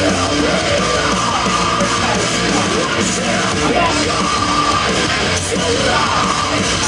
It's alive!